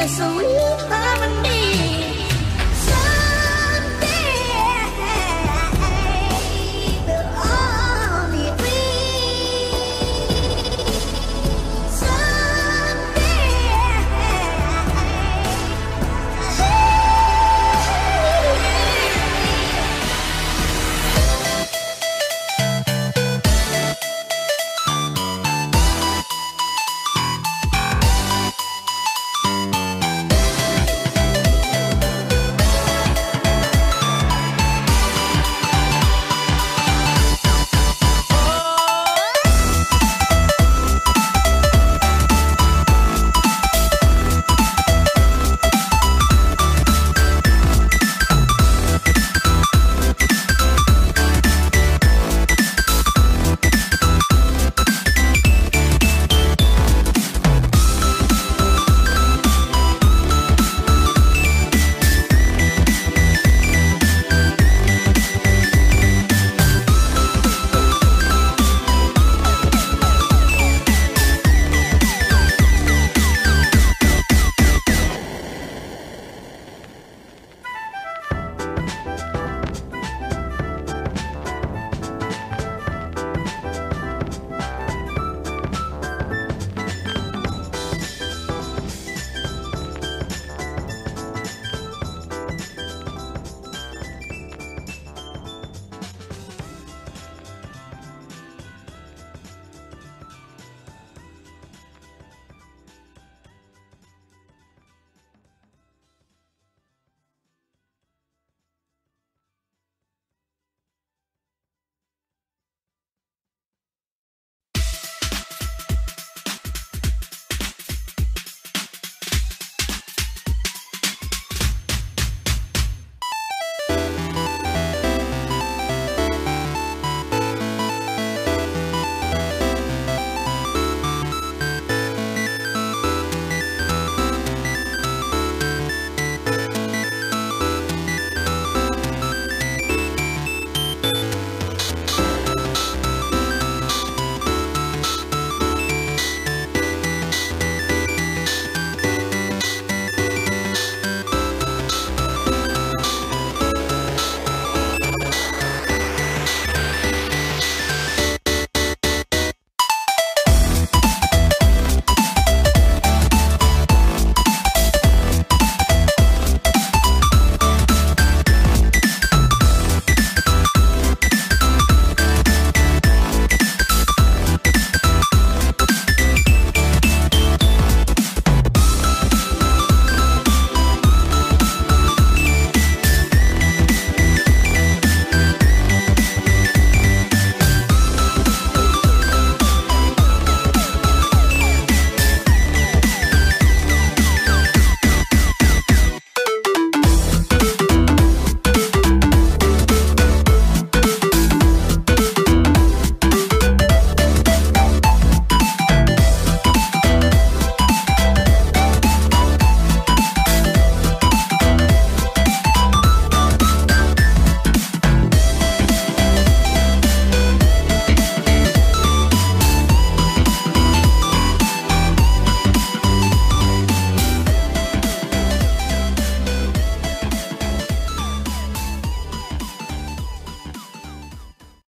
That's so real.